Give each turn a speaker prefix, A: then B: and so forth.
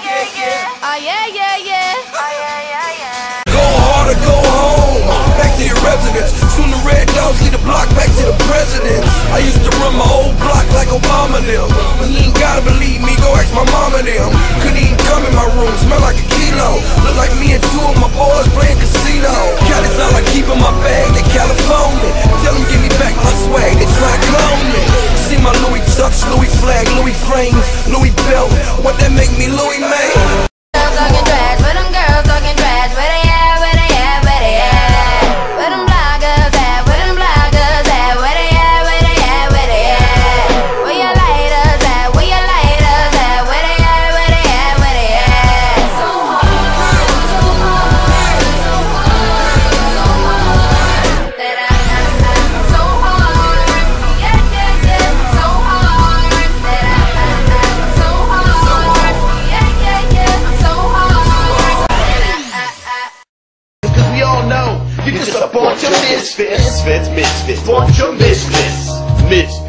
A: yeah. Oh yeah, yeah, yeah. Oh yeah, yeah, yeah.
B: Go hard or go home. Back to your residence. Soon the red dogs lead the block back to the president. I used to run my old block like Obama them. You ain't gotta believe me, go ask my mama them. Couldn't even come in my room, smell like a kilo. Look like me and two of my boys playing casino. Cali's all I keep in my bag, they California. Tell them give me back my swag, they try me. See my Louis Chucks, Louis flag, Louis frames, Louis belt. What that make me Louis man?
C: You're just a bunch of misfits. Misfits, misfits, bunch of misfits. Misfits.